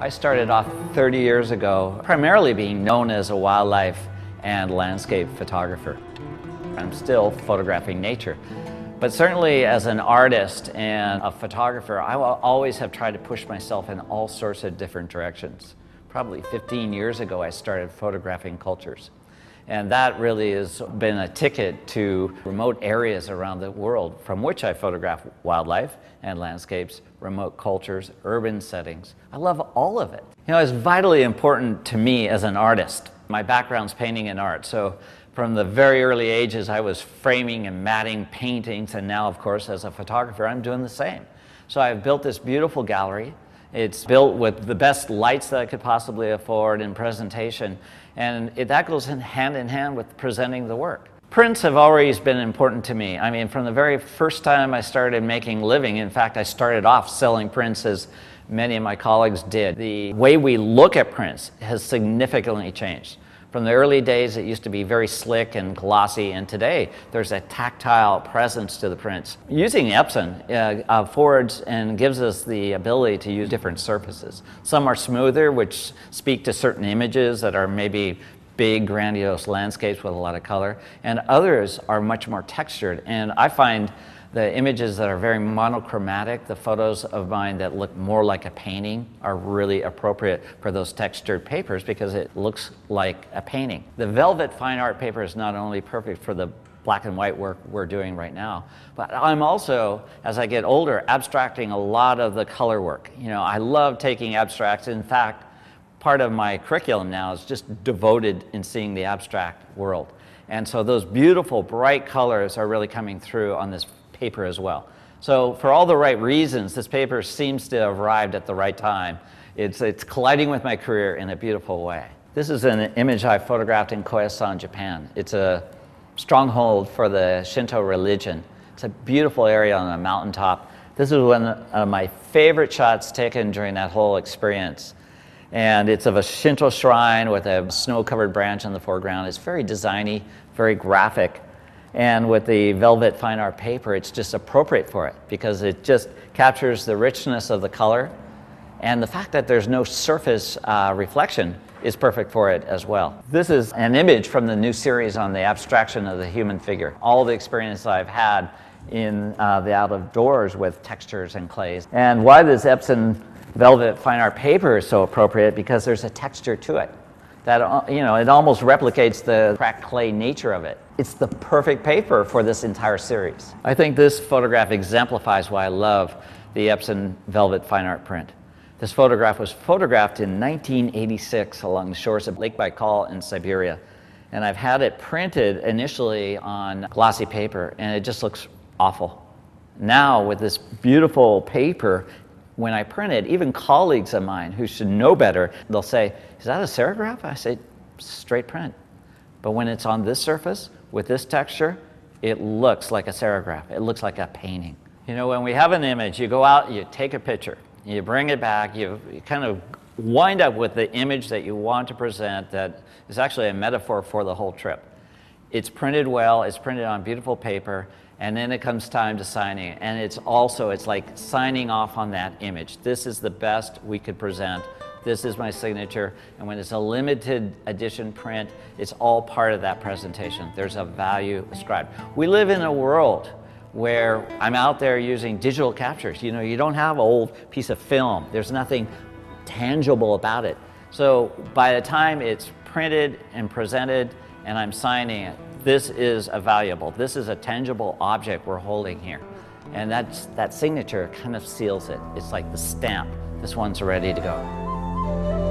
I started off 30 years ago, primarily being known as a wildlife and landscape photographer. I'm still photographing nature. But certainly as an artist and a photographer, I will always have tried to push myself in all sorts of different directions. Probably 15 years ago, I started photographing cultures. And that really has been a ticket to remote areas around the world from which I photograph wildlife and landscapes, remote cultures, urban settings. I love all of it. You know, it's vitally important to me as an artist. My background's painting and art, so from the very early ages I was framing and matting paintings, and now, of course, as a photographer, I'm doing the same. So I've built this beautiful gallery it's built with the best lights that I could possibly afford in presentation, and it, that goes in hand in hand with presenting the work. Prints have always been important to me. I mean, from the very first time I started making living, in fact, I started off selling prints as many of my colleagues did. The way we look at prints has significantly changed. From the early days, it used to be very slick and glossy, and today there's a tactile presence to the prints. Using Epson uh, affords and gives us the ability to use different surfaces. Some are smoother, which speak to certain images that are maybe big, grandiose landscapes with a lot of color, and others are much more textured. And I find the images that are very monochromatic, the photos of mine that look more like a painting are really appropriate for those textured papers because it looks like a painting. The velvet fine art paper is not only perfect for the black and white work we're doing right now. But I'm also, as I get older, abstracting a lot of the color work. You know, I love taking abstracts. In fact, part of my curriculum now is just devoted in seeing the abstract world. And so those beautiful bright colors are really coming through on this paper as well. So for all the right reasons, this paper seems to have arrived at the right time. It's, it's colliding with my career in a beautiful way. This is an image I photographed in Koyasan, Japan. It's a stronghold for the Shinto religion. It's a beautiful area on a mountaintop. This is one of my favorite shots taken during that whole experience. And it's of a Shinto shrine with a snow-covered branch in the foreground. It's very designy, very graphic. And with the velvet fine art paper, it's just appropriate for it because it just captures the richness of the color. And the fact that there's no surface uh, reflection is perfect for it as well. This is an image from the new series on the abstraction of the human figure. All the experience I've had in uh, the out of doors with textures and clays. And why this Epson velvet fine art paper is so appropriate because there's a texture to it that, uh, you know, it almost replicates the cracked clay nature of it. It's the perfect paper for this entire series. I think this photograph exemplifies why I love the Epson Velvet Fine Art print. This photograph was photographed in 1986 along the shores of Lake Baikal in Siberia. And I've had it printed initially on glossy paper, and it just looks awful. Now, with this beautiful paper, when I print it, even colleagues of mine who should know better, they'll say, Is that a serigraph? I say, Straight print. But when it's on this surface with this texture, it looks like a serigraph. It looks like a painting. You know, when we have an image, you go out, you take a picture, you bring it back, you, you kind of wind up with the image that you want to present that is actually a metaphor for the whole trip. It's printed well, it's printed on beautiful paper, and then it comes time to signing. And it's also it's like signing off on that image. This is the best we could present. This is my signature. And when it's a limited edition print it's all part of that presentation. There's a value ascribed. We live in a world where i'm out there using digital captures. You know you don't have an old piece of film. There's nothing tangible about it. So by the time it's printed and presented and i'm signing it this is a valuable, this is a tangible object we're holding here. And that's, that signature kind of seals it. It's like the stamp. This one's ready to go.